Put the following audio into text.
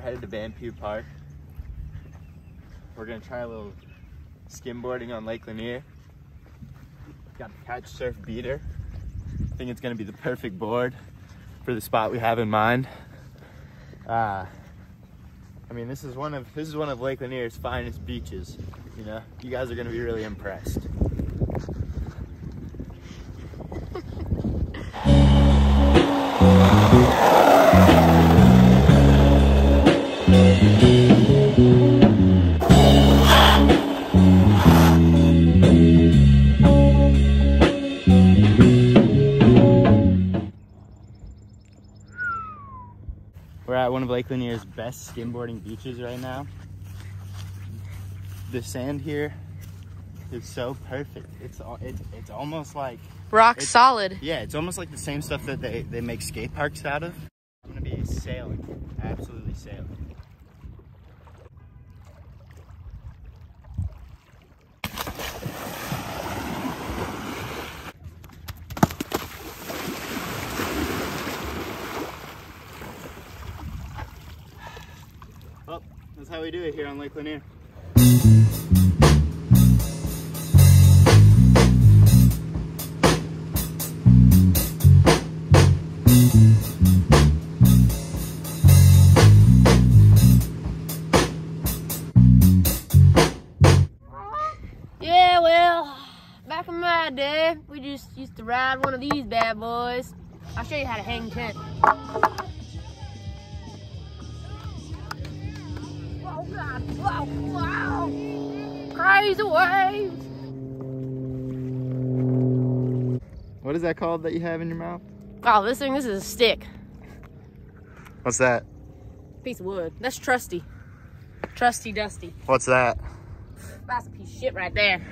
We're headed to Van Pue North Park. We're gonna try a little skimboarding on Lake Lanier. Got the Catch Surf Beater. I think it's gonna be the perfect board for the spot we have in mind. Uh, I mean, this is one of this is one of Lake Lanier's finest beaches. You know, you guys are gonna be really impressed. We're at one of Lake Lanier's best skimboarding beaches right now. The sand here is so perfect. It's al- it, it's almost like Rock It's- solid. yeah, it's almost like the same stuff that they they make skate parks out of. I'm gonna be sailing, absolutely sailing. Well, that's how we do it here on Lake Lanier. Yeah, well, back in my day, we just used to ride one of these bad boys. I'll show you how to hang ten. God! Wow! Wow! Crazy waves. What is that called that you have in your mouth? Oh, this thing, this is a stick. What's that? Piece of wood. That's trusty. Trusty Dusty. What's that? That's a piece of shit right there.